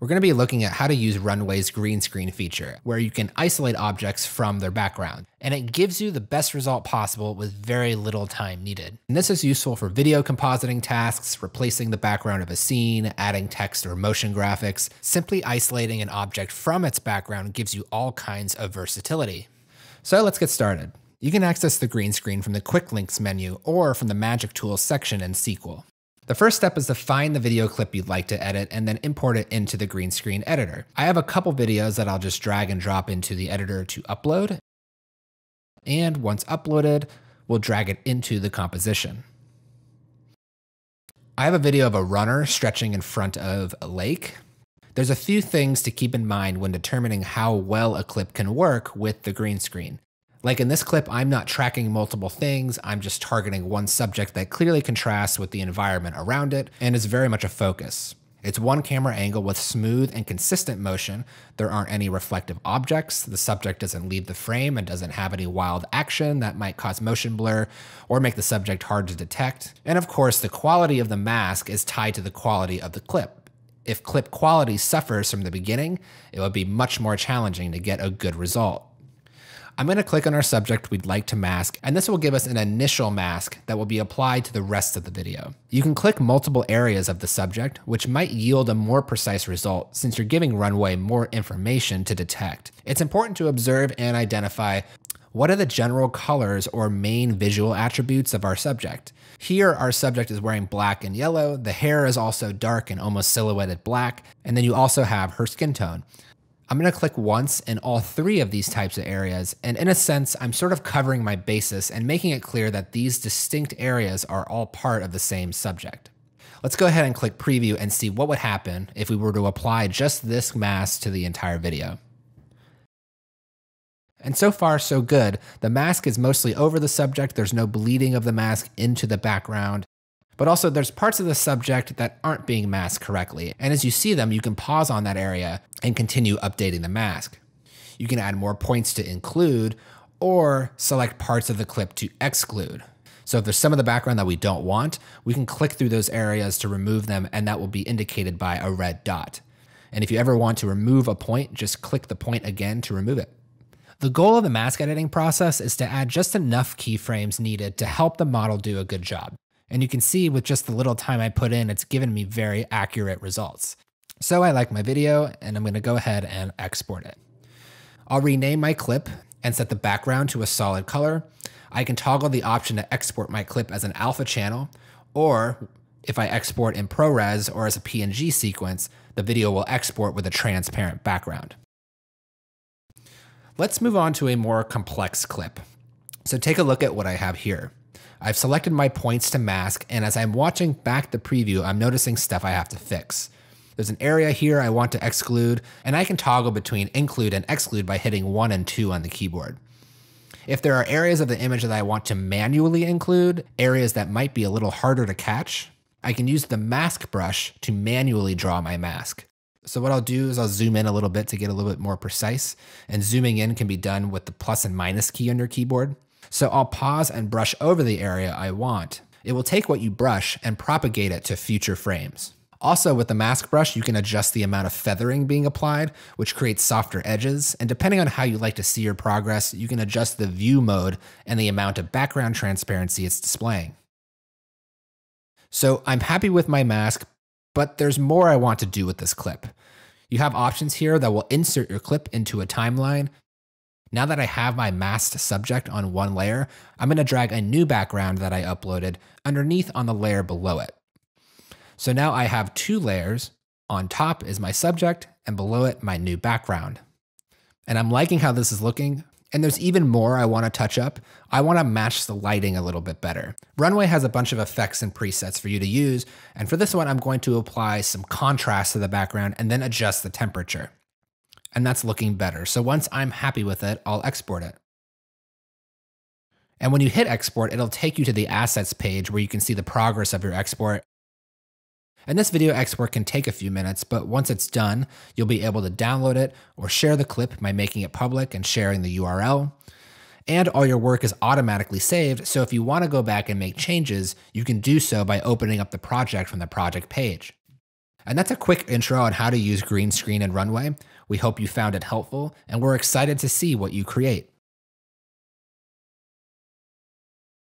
we're going to be looking at how to use Runway's green screen feature, where you can isolate objects from their background. And it gives you the best result possible with very little time needed. And this is useful for video compositing tasks, replacing the background of a scene, adding text or motion graphics. Simply isolating an object from its background gives you all kinds of versatility. So let's get started. You can access the green screen from the Quick Links menu or from the Magic Tools section in Sequel. The first step is to find the video clip you'd like to edit and then import it into the green screen editor. I have a couple videos that I'll just drag and drop into the editor to upload. And once uploaded, we'll drag it into the composition. I have a video of a runner stretching in front of a lake. There's a few things to keep in mind when determining how well a clip can work with the green screen. Like in this clip, I'm not tracking multiple things. I'm just targeting one subject that clearly contrasts with the environment around it and is very much a focus. It's one camera angle with smooth and consistent motion. There aren't any reflective objects. The subject doesn't leave the frame and doesn't have any wild action that might cause motion blur or make the subject hard to detect. And of course, the quality of the mask is tied to the quality of the clip. If clip quality suffers from the beginning, it would be much more challenging to get a good result. I'm going to click on our subject we'd like to mask, and this will give us an initial mask that will be applied to the rest of the video. You can click multiple areas of the subject, which might yield a more precise result since you're giving Runway more information to detect. It's important to observe and identify what are the general colors or main visual attributes of our subject? Here, our subject is wearing black and yellow, the hair is also dark and almost silhouetted black, and then you also have her skin tone. I'm going to click once in all three of these types of areas. And in a sense, I'm sort of covering my basis and making it clear that these distinct areas are all part of the same subject. Let's go ahead and click preview and see what would happen if we were to apply just this mask to the entire video. And so far, so good. The mask is mostly over the subject. There's no bleeding of the mask into the background but also there's parts of the subject that aren't being masked correctly. And as you see them, you can pause on that area and continue updating the mask. You can add more points to include or select parts of the clip to exclude. So if there's some of the background that we don't want, we can click through those areas to remove them and that will be indicated by a red dot. And if you ever want to remove a point, just click the point again to remove it. The goal of the mask editing process is to add just enough keyframes needed to help the model do a good job. And you can see with just the little time I put in, it's given me very accurate results. So I like my video and I'm gonna go ahead and export it. I'll rename my clip and set the background to a solid color. I can toggle the option to export my clip as an alpha channel, or if I export in ProRes or as a PNG sequence, the video will export with a transparent background. Let's move on to a more complex clip. So take a look at what I have here. I've selected my points to mask, and as I'm watching back the preview, I'm noticing stuff I have to fix. There's an area here I want to exclude, and I can toggle between include and exclude by hitting 1 and 2 on the keyboard. If there are areas of the image that I want to manually include, areas that might be a little harder to catch, I can use the mask brush to manually draw my mask. So what I'll do is I'll zoom in a little bit to get a little bit more precise, and zooming in can be done with the plus and minus key on your keyboard. So I'll pause and brush over the area I want. It will take what you brush and propagate it to future frames. Also, with the mask brush, you can adjust the amount of feathering being applied, which creates softer edges. And depending on how you like to see your progress, you can adjust the view mode and the amount of background transparency it's displaying. So I'm happy with my mask, but there's more I want to do with this clip. You have options here that will insert your clip into a timeline now that I have my masked subject on one layer, I'm going to drag a new background that I uploaded underneath on the layer below it. So now I have two layers. On top is my subject, and below it, my new background. And I'm liking how this is looking. And there's even more I want to touch up. I want to match the lighting a little bit better. Runway has a bunch of effects and presets for you to use. And for this one, I'm going to apply some contrast to the background and then adjust the temperature and that's looking better. So once I'm happy with it, I'll export it. And when you hit export, it'll take you to the assets page where you can see the progress of your export. And this video export can take a few minutes, but once it's done, you'll be able to download it or share the clip by making it public and sharing the URL. And all your work is automatically saved, so if you want to go back and make changes, you can do so by opening up the project from the project page. And that's a quick intro on how to use green screen and runway. We hope you found it helpful, and we're excited to see what you create.